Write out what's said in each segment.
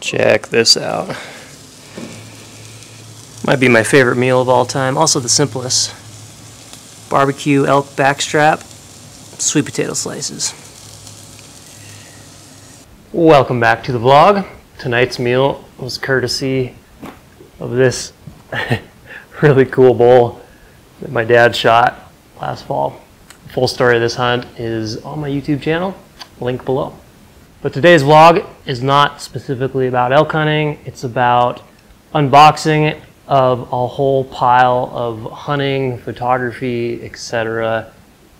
Check this out. Might be my favorite meal of all time. Also the simplest. Barbecue elk backstrap, sweet potato slices. Welcome back to the vlog. Tonight's meal was courtesy of this really cool bull that my dad shot last fall. full story of this hunt is on my YouTube channel, link below. But today's vlog is not specifically about elk hunting. It's about unboxing of a whole pile of hunting, photography, etc.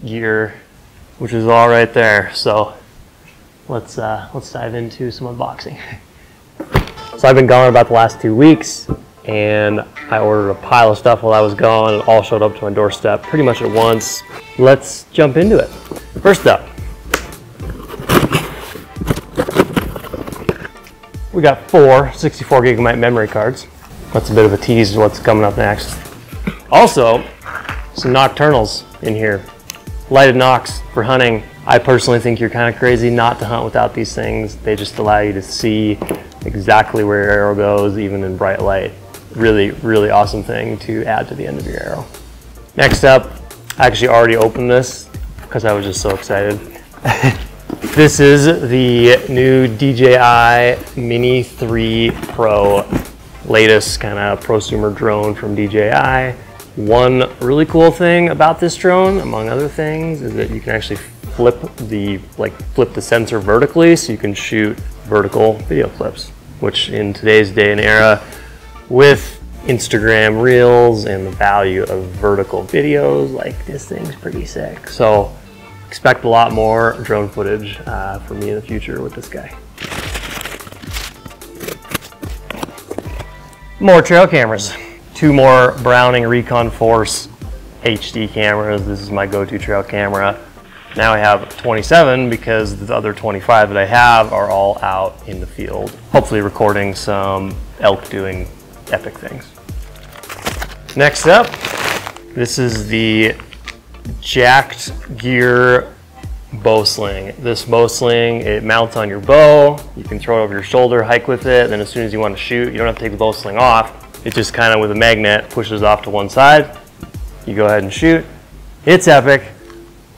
gear, which is all right there. So let's uh, let's dive into some unboxing. so I've been gone about the last two weeks, and I ordered a pile of stuff while I was gone. It all showed up to my doorstep pretty much at once. Let's jump into it. First up, We got four 64 gigabyte memory cards. That's a bit of a tease what's coming up next. Also, some Nockturnals in here. Lighted nocks for hunting. I personally think you're kind of crazy not to hunt without these things. They just allow you to see exactly where your arrow goes, even in bright light. Really, really awesome thing to add to the end of your arrow. Next up, I actually already opened this because I was just so excited. This is the new DJI Mini 3 Pro, latest kind of prosumer drone from DJI. One really cool thing about this drone, among other things, is that you can actually flip the like flip the sensor vertically so you can shoot vertical video clips, which in today's day and era with Instagram Reels and the value of vertical videos, like this thing's pretty sick. So expect a lot more drone footage uh, from me in the future with this guy. More trail cameras. Two more Browning Recon Force HD cameras. This is my go-to trail camera. Now I have 27 because the other 25 that I have are all out in the field, hopefully recording some elk doing epic things. Next up, this is the Jakt Gear bow sling. This bow sling, it mounts on your bow. You can throw it over your shoulder, hike with it. Then as soon as you want to shoot, you don't have to take the bow sling off. It just kind of with a magnet pushes off to one side. You go ahead and shoot. It's epic.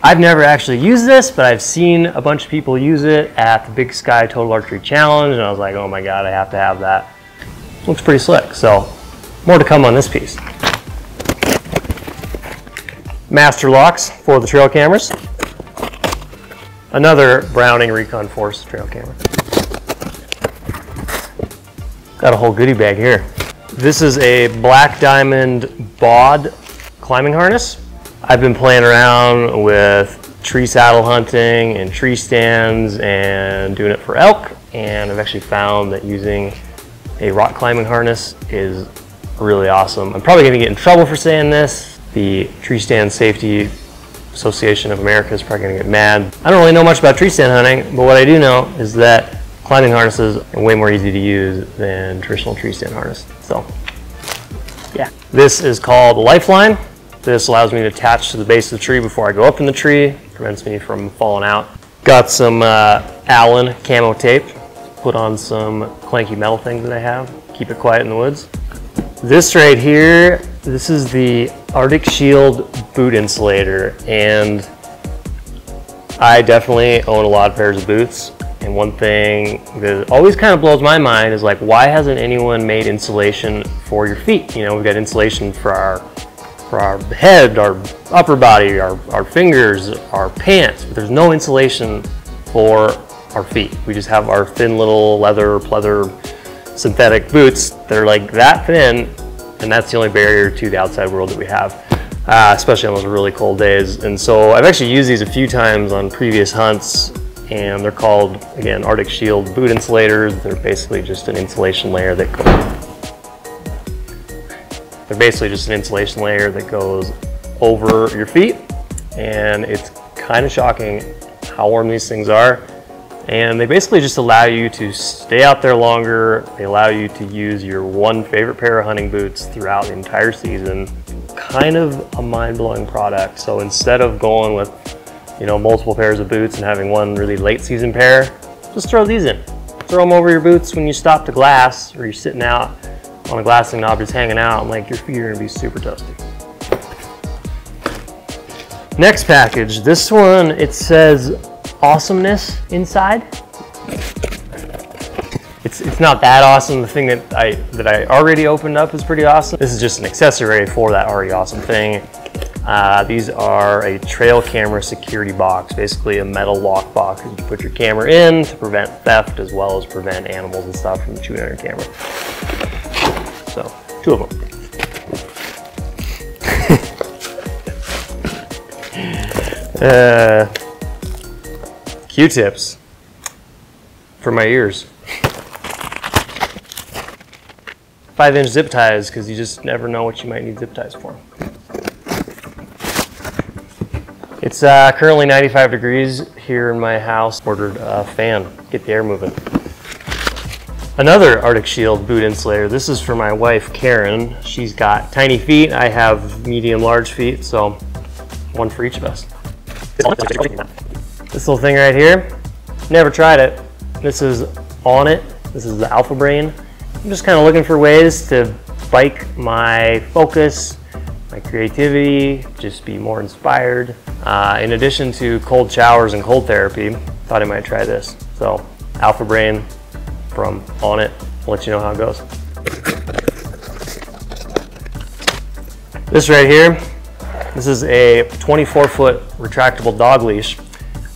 I've never actually used this, but I've seen a bunch of people use it at the Big Sky Total Archery Challenge, and I was like, oh my god, I have to have that. Looks pretty slick. So, more to come on this piece master locks for the trail cameras. Another Browning Recon Force trail camera. Got a whole goodie bag here. This is a Black Diamond BOD climbing harness. I've been playing around with tree saddle hunting and tree stands and doing it for elk and I've actually found that using a rock climbing harness is really awesome. I'm probably gonna get in trouble for saying this, the Tree Stand Safety Association of America is probably going to get mad. I don't really know much about tree stand hunting, but what I do know is that climbing harnesses are way more easy to use than traditional tree stand harness. So, yeah. This is called Lifeline. This allows me to attach to the base of the tree before I go up in the tree, prevents me from falling out. Got some uh, Allen camo tape, put on some clanky metal things that I have, keep it quiet in the woods. This right here, this is the Arctic Shield boot insulator and I definitely own a lot of pairs of boots and one thing that always kind of blows my mind is like why hasn't anyone made insulation for your feet? You know, we've got insulation for our for our head, our upper body, our, our fingers, our pants, but there's no insulation for our feet. We just have our thin little leather, pleather synthetic boots that are like that thin, and that's the only barrier to the outside world that we have, uh, especially on those really cold days. And so I've actually used these a few times on previous hunts, and they're called, again, Arctic Shield boot insulators. They're basically just an insulation layer that goes, they're basically just an insulation layer that goes over your feet, and it's kind of shocking how warm these things are. And they basically just allow you to stay out there longer. They allow you to use your one favorite pair of hunting boots throughout the entire season. Kind of a mind-blowing product. So instead of going with, you know, multiple pairs of boots and having one really late season pair, just throw these in. throw them over your boots when you stop to glass or you're sitting out on a glassing knob just hanging out and like your feet are gonna be super toasty. Next package, this one, it says awesomeness inside. It's, it's not that awesome. The thing that I, that I already opened up is pretty awesome. This is just an accessory for that already awesome thing. Uh, these are a trail camera security box, basically a metal lock box that you put your camera in to prevent theft as well as prevent animals and stuff from chewing on your camera. So, two of them. uh, Q-tips for my ears. Five inch zip ties because you just never know what you might need zip ties for. It's uh, currently 95 degrees here in my house. Ordered a fan, get the air moving. Another Arctic Shield boot insulator. This is for my wife, Karen. She's got tiny feet. I have medium large feet, so one for each of us. This little thing right here, never tried it. This is Onnit. This is the Alpha Brain. I'm just kind of looking for ways to bike my focus, my creativity, just be more inspired. Uh, in addition to cold showers and cold therapy, thought I might try this. So Alpha Brain from Onnit. I'll let you know how it goes. This right here, this is a 24 foot retractable dog leash.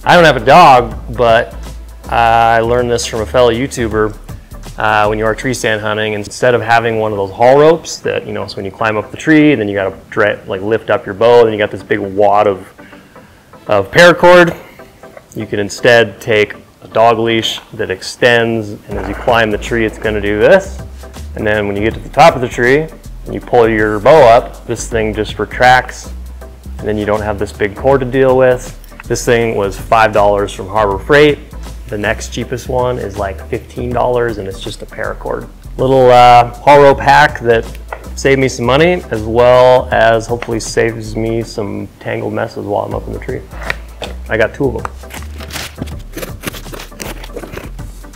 I don't have a dog, but I learned this from a fellow YouTuber uh, when you are tree stand hunting. Instead of having one of those haul ropes that, you know, so when you climb up the tree, then you got to like lift up your bow, then you got this big wad of, of paracord. You can instead take a dog leash that extends, and as you climb the tree, it's going to do this. And then when you get to the top of the tree, and you pull your bow up, this thing just retracts, and then you don't have this big cord to deal with. This thing was $5 from Harbor Freight. The next cheapest one is like $15 and it's just a paracord. Little uh, haul rope hack that saved me some money as well as hopefully saves me some tangled messes while I'm up in the tree. I got two of them.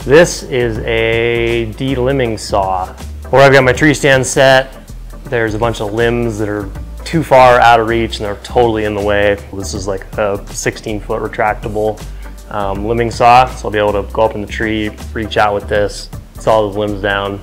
This is a de-limbing saw. Where I've got my tree stand set, there's a bunch of limbs that are too far out of reach and they're totally in the way. This is like a 16 foot retractable um, limbing saw, so I'll be able to go up in the tree, reach out with this, saw those limbs down,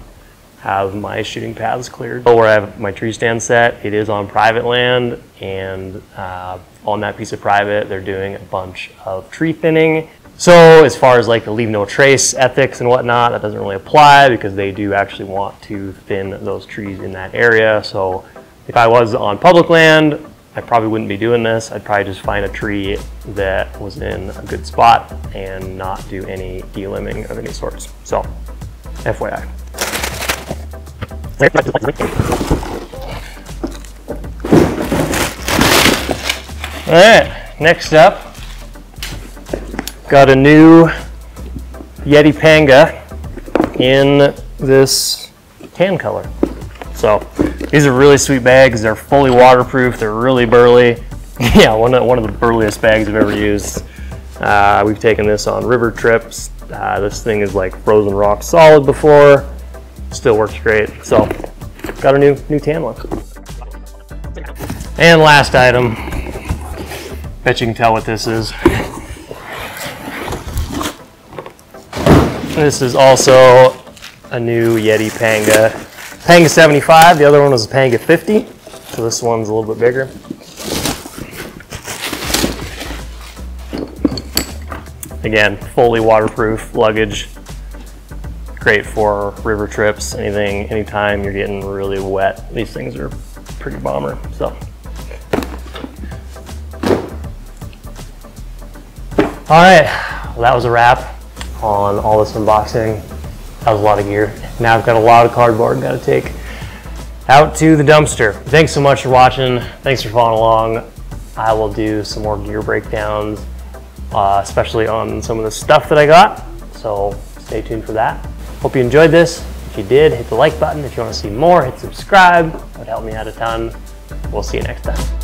have my shooting paths cleared. So where I have my tree stand set, it is on private land, and uh, on that piece of private, they're doing a bunch of tree thinning. So as far as like the leave no trace ethics and whatnot, that doesn't really apply because they do actually want to thin those trees in that area. So if I was on public land, I probably wouldn't be doing this. I'd probably just find a tree that was in a good spot and not do any delimbing of any sorts. So, FYI. All right, next up, got a new Yeti Panga in this tan color. So these are really sweet bags. They're fully waterproof. They're really burly. yeah, one of, one of the burliest bags I've ever used. Uh, we've taken this on river trips. Uh, this thing is like frozen rock solid before. Still works great. So got a new, new tan look. And last item. Bet you can tell what this is. This is also a new Yeti Panga Panga 75, the other one was a Panga 50, so this one's a little bit bigger. Again, fully waterproof luggage, great for river trips, anything, anytime you're getting really wet. These things are pretty bomber, so. All right, well, that was a wrap on all this unboxing. That was a lot of gear. Now I've got a lot of cardboard got to take out to the dumpster. Thanks so much for watching. Thanks for following along. I will do some more gear breakdowns, uh, especially on some of the stuff that I got. So stay tuned for that. Hope you enjoyed this. If you did, hit the like button. If you want to see more, hit subscribe. That would help me out a ton. We'll see you next time.